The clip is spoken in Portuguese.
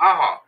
Aham.